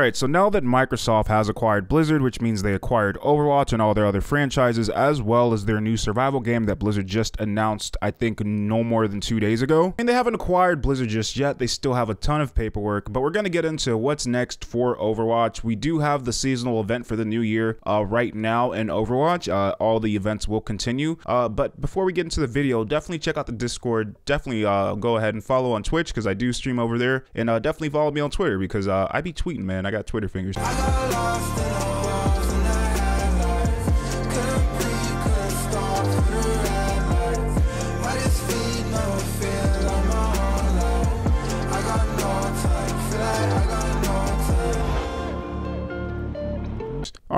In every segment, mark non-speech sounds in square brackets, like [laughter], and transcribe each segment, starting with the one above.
Alright, so now that Microsoft has acquired Blizzard, which means they acquired Overwatch and all their other franchises, as well as their new survival game that Blizzard just announced, I think, no more than two days ago. And they haven't acquired Blizzard just yet, they still have a ton of paperwork, but we're going to get into what's next for Overwatch. We do have the seasonal event for the new year uh, right now in Overwatch. Uh, all the events will continue, uh, but before we get into the video, definitely check out the Discord. Definitely uh, go ahead and follow on Twitch because I do stream over there, and uh, definitely follow me on Twitter because uh, I be tweeting, man. I got Twitter fingers.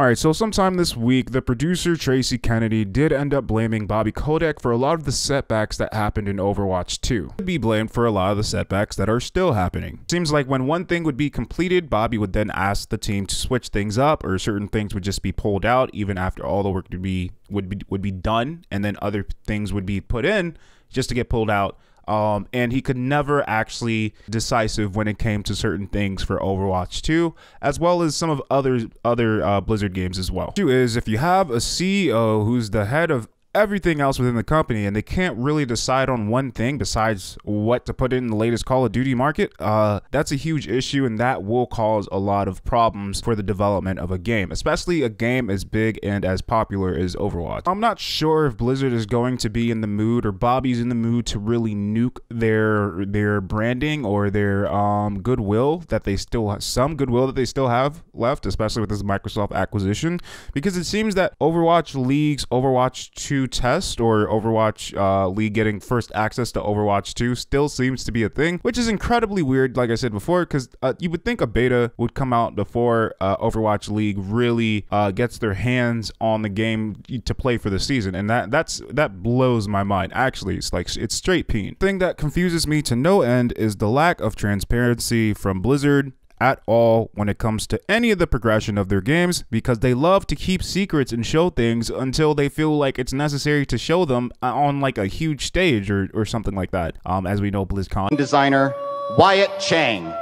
Alright, so sometime this week, the producer Tracy Kennedy did end up blaming Bobby Kotick for a lot of the setbacks that happened in Overwatch 2. He'd be blamed for a lot of the setbacks that are still happening. Seems like when one thing would be completed, Bobby would then ask the team to switch things up, or certain things would just be pulled out even after all the work would be would be would be done, and then other things would be put in just to get pulled out um, and he could never actually decisive when it came to certain things for Overwatch 2, as well as some of other other uh, Blizzard games as well. Two is if you have a CEO who's the head of everything else within the company and they can't really decide on one thing besides what to put in the latest Call of Duty market, uh, that's a huge issue and that will cause a lot of problems for the development of a game, especially a game as big and as popular as Overwatch. I'm not sure if Blizzard is going to be in the mood or Bobby's in the mood to really nuke their their branding or their um, goodwill that they still have, some goodwill that they still have left, especially with this Microsoft acquisition, because it seems that Overwatch League's Overwatch 2 test or Overwatch uh, League getting first access to Overwatch 2 still seems to be a thing, which is incredibly weird, like I said before, because uh, you would think a beta would come out before uh, Overwatch League really uh, gets their hands on the game to play for the season, and that that's that blows my mind. Actually, it's like it's straight peen. thing that confuses me to no end is the lack of transparency from Blizzard at all when it comes to any of the progression of their games because they love to keep secrets and show things until they feel like it's necessary to show them uh, on like a huge stage or, or something like that. Um, as we know, BlizzCon. Designer Wyatt Cheng.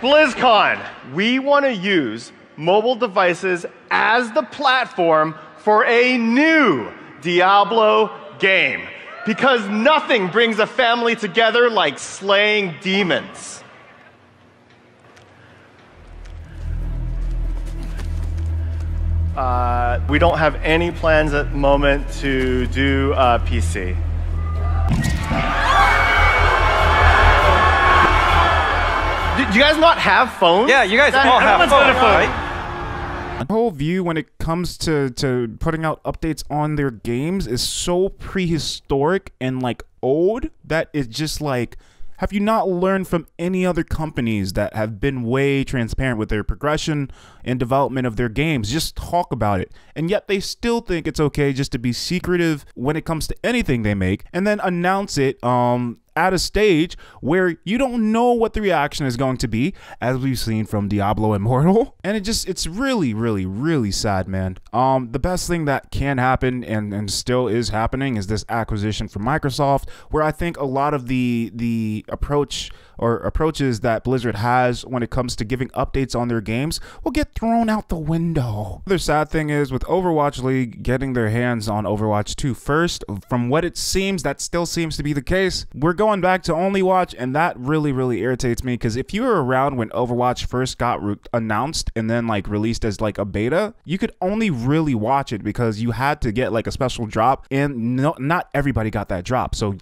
BlizzCon, we want to use mobile devices as the platform for a new Diablo game because nothing brings a family together like slaying demons. Uh, we don't have any plans at the moment to do uh, PC. Do you guys not have phones? Yeah, you guys all have phones, right? Whole view when it comes to to putting out updates on their games is so prehistoric and like old that it's just like have you not learned from any other companies that have been way transparent with their progression and development of their games? Just talk about it. And yet they still think it's okay just to be secretive when it comes to anything they make and then announce it um at a stage where you don't know what the reaction is going to be, as we've seen from Diablo Immortal. [laughs] And it just it's really, really, really sad, man. Um, the best thing that can happen and, and still is happening is this acquisition from Microsoft, where I think a lot of the the approach or approaches that Blizzard has when it comes to giving updates on their games will get thrown out the window. The sad thing is with Overwatch League getting their hands on Overwatch 2 first, from what it seems, that still seems to be the case. We're going back to only watch, and that really, really irritates me because if you were around when Overwatch first got announced and then like released as like a beta, you could only really watch it because you had to get like a special drop, and no, not everybody got that drop. So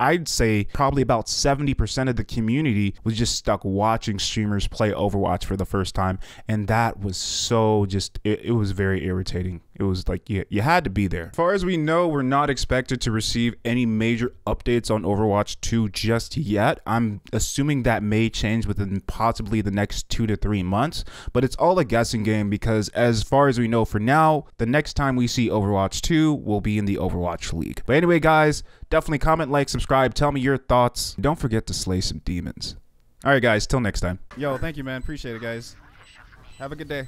I'd say probably about 70% of the community was just stuck watching streamers play Overwatch for the first time, and that was so just it, it was very irritating. It was like you, you had to be there. As far as we know, we're not expected to receive any major updates on Overwatch 2 just yet. I'm assuming that may change within possibly the next two to three months, but it's all a guessing game because as far as we know for now, the next time we see Overwatch 2 will be in the Overwatch League. But anyway, guys, definitely comment, like, subscribe, tell me your thoughts. Don't forget to slay some demons. All right, guys, till next time. Yo, thank you, man. Appreciate it, guys. Have a good day.